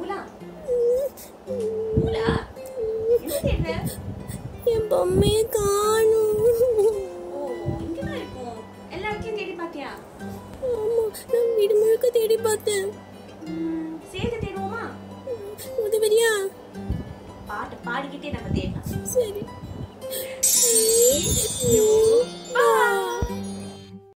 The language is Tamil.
ஊலா. ஊலா? ஊலா என்ன? என் பொம்மையை காணும். ஓ இங்கதான் இருக்கும். எல்லா தேடி ஆமா நான் வீடு முழுக்க தேடி பார்த்தேன். சேர்த்து தேடுவோமா? உதவியா பாட்டு பாடிக்கிட்டே நம்ம தேடலாம். சரி.